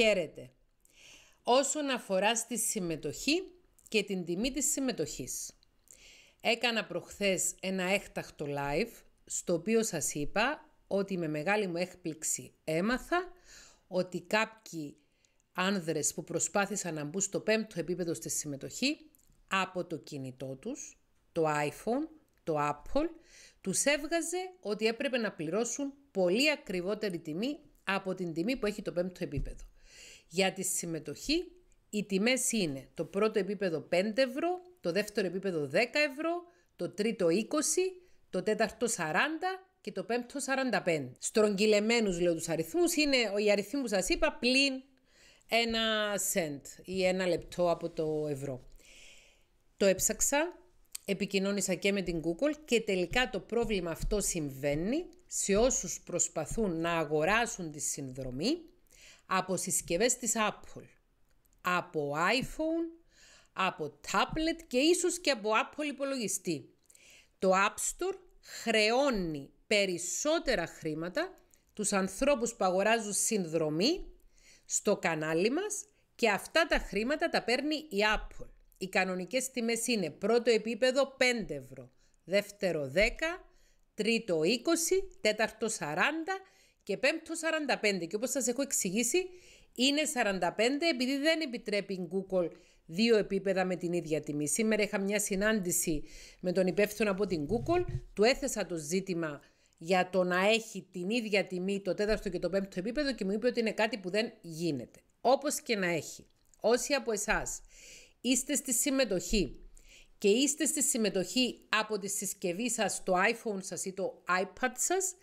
Χαίρετε. Όσον αφορά στη συμμετοχή και την τιμή της συμμετοχής. Έκανα προχθές ένα έκτακτο live, στο οποίο σας είπα ότι με μεγάλη μου έκπληξη έμαθα ότι κάποιοι άνδρες που προσπάθησαν να μπουν στο πέμπτο επίπεδο στη συμμετοχή από το κινητό τους, το iPhone, το Apple, τους έβγαζε ότι έπρεπε να πληρώσουν πολύ ακριβότερη τιμή από την τιμή που έχει το πέμπτο επίπεδο. Για τη συμμετοχή οι τιμές είναι το πρώτο επίπεδο 5 ευρώ, το δεύτερο επίπεδο 10 ευρώ, το τρίτο 20, το τέταρτο 40 και το πέμπτο 45. Στρογγυλεμένους λέω τους αριθμούς είναι οι αριθμοί που σας είπα πλην ένα σεντ ή ένα λεπτό από το ευρώ. Το έψαξα, επικοινώνησα και με την Google και τελικά το πρόβλημα αυτό συμβαίνει σε όσους προσπαθούν να αγοράσουν τη συνδρομή από συσκευές της Apple, από iPhone, από tablet και ίσως και από Apple υπολογιστή. Το App Store χρεώνει περισσότερα χρήματα τους ανθρώπους που αγοράζουν συνδρομή στο κανάλι μας και αυτά τα χρήματα τα παίρνει η Apple. Οι κανονικές τιμές είναι πρώτο επίπεδο 5 ευρώ, δεύτερο 10, τρίτο 20, τέταρτο 40 και πέμπτο 45. Και όπως σας έχω εξηγήσει, είναι 45 επειδή δεν επιτρέπει η Google δύο επίπεδα με την ίδια τιμή. Σήμερα είχα μια συνάντηση με τον υπεύθυνο από την Google, του έθεσα το ζήτημα για το να έχει την ίδια τιμή το τέταρτο και το πέμπτο επίπεδο και μου είπε ότι είναι κάτι που δεν γίνεται. Όπως και να έχει. Όσοι από εσάς είστε στη συμμετοχή και είστε στη συμμετοχή από τη συσκευή σας, το iPhone σας ή το iPad σας,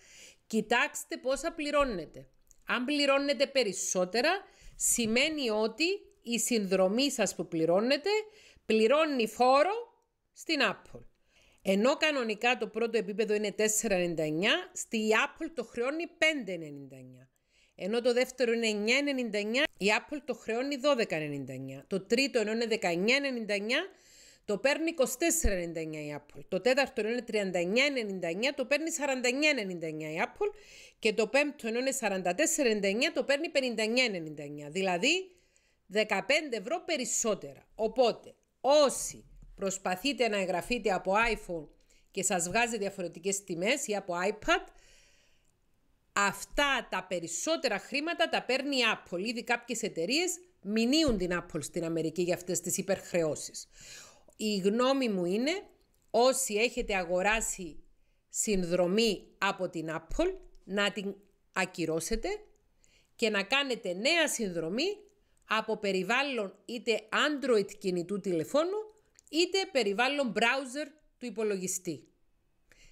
κοιτάξτε πόσα πληρώνετε. Αν πληρώνετε περισσότερα, σημαίνει ότι η συνδρομή σας που πληρώνετε πληρώνει φόρο στην Apple. Ενώ κανονικά το πρώτο επίπεδο είναι 4,99, στη Apple το χρεώνει 5,99. Ενώ το δεύτερο είναι 9,99, η Apple το χρεώνει 12,99. Το τρίτο ενώ είναι 19,99, το παίρνει 24,99 η Apple. Το τέταρτο ενώ είναι 39,99, το παίρνει 49,99 η Apple. Και το πέμπτο ενώ είναι 44,99, το παίρνει 59,99. Δηλαδή 15 ευρώ περισσότερα. Οπότε όσοι προσπαθείτε να εγγραφείτε από iPhone και σας βγάζει διαφορετικές τιμές ή από iPad, αυτά τα περισσότερα χρήματα τα παίρνει η Apple. Ήδη κάποιες εταιρείες μηνύουν την Apple στην Αμερική για αυτές τις υπερχρεώσεις. Η γνώμη μου είναι όσοι έχετε αγοράσει συνδρομή από την Apple να την ακυρώσετε και να κάνετε νέα συνδρομή από περιβάλλον είτε Android κινητού τηλεφώνου είτε περιβάλλον browser του υπολογιστή.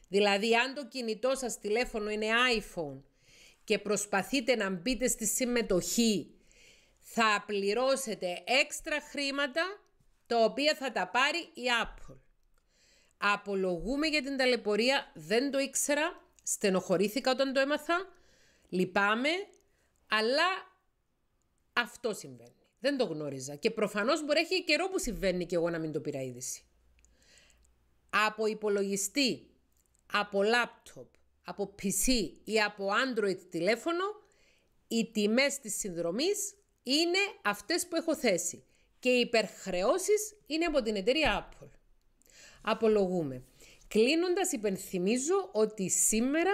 Δηλαδή αν το κινητό σας τηλέφωνο είναι iPhone και προσπαθείτε να μπείτε στη συμμετοχή θα πληρώσετε έξτρα χρήματα τα οποία θα τα πάρει η Apple. Απολογούμε για την ταλαιπωρία, δεν το ήξερα, στενοχωρήθηκα όταν το έμαθα, λυπάμαι, αλλά αυτό συμβαίνει. Δεν το γνώριζα. Και προφανώς μπορεί έχει καιρό που συμβαίνει και εγώ να μην το πήρα είδηση. Από υπολογιστή, από λάπτοπ, από PC ή από Android τηλέφωνο, οι τιμές της συνδρομής είναι αυτές που έχω θέσει. Και οι υπερχρεώσεις είναι από την εταιρεία Apple. Απολογούμε. Κλείνοντας υπενθυμίζω ότι σήμερα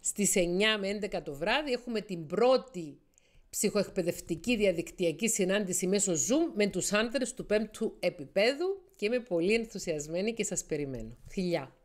στις 9 με 11 το βράδυ έχουμε την πρώτη ψυχοεκπαιδευτική διαδικτυακή συνάντηση μέσω Zoom με τους άντρες του πέμπτου επίπεδου και είμαι πολύ ενθουσιασμένη και σας περιμένω. Φιλιά!